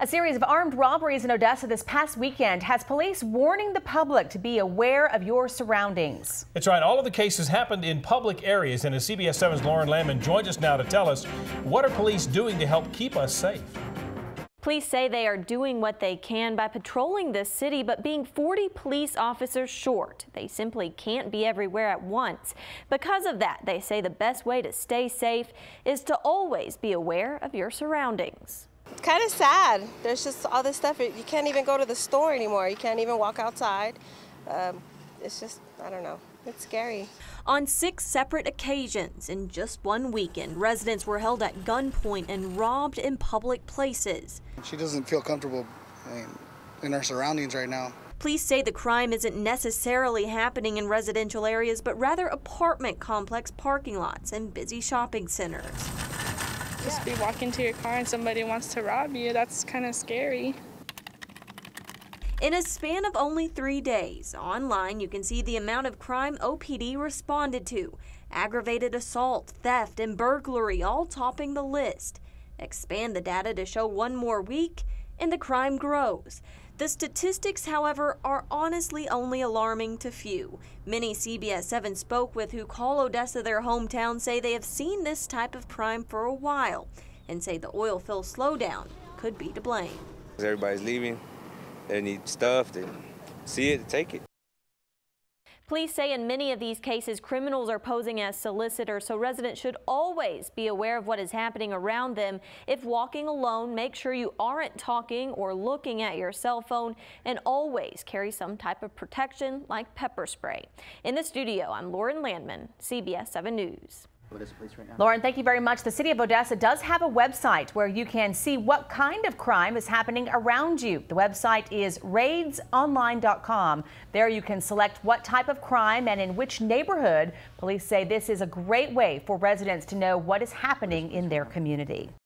A series of armed robberies in Odessa this past weekend has police warning the public to be aware of your surroundings. That's right. All of the cases happened in public areas, and as CBS 7's Lauren Lanmon joins us now to tell us what are police doing to help keep us safe. Police say they are doing what they can by patrolling this city, but being 40 police officers short. They simply can't be everywhere at once. Because of that, they say the best way to stay safe is to always be aware of your surroundings. It's kind of sad. There's just all this stuff. You can't even go to the store anymore. You can't even walk outside. Um, it's just, I don't know. It's scary. On six separate occasions in just one weekend, residents were held at gunpoint and robbed in public places. She doesn't feel comfortable in our surroundings right now. Police say the crime isn't necessarily happening in residential areas, but rather apartment complex parking lots and busy shopping centers. Just be walking to your car and somebody wants to rob you. That's kind of scary. In a span of only three days, online you can see the amount of crime OPD responded to. Aggravated assault, theft, and burglary all topping the list. Expand the data to show one more week, and the crime grows. The statistics, however, are honestly only alarming to few. Many CBS 7 spoke with who call Odessa their hometown say they have seen this type of crime for a while and say the oilfield slowdown could be to blame. Everybody's leaving. They need stuff. They see it, take it. Police say in many of these cases, criminals are posing as solicitors, so residents should always be aware of what is happening around them. If walking alone, make sure you aren't talking or looking at your cell phone, and always carry some type of protection like pepper spray. In the studio, I'm Lauren Lanmon, CBS 7 News. Right Lauren, thank you very much. The city of Odessa does have a website where you can see what kind of crime is happening around you. The website is raidsonline.com. There you can select what type of crime and in which neighborhood. Police say this is a great way for residents to know what is happening in their community.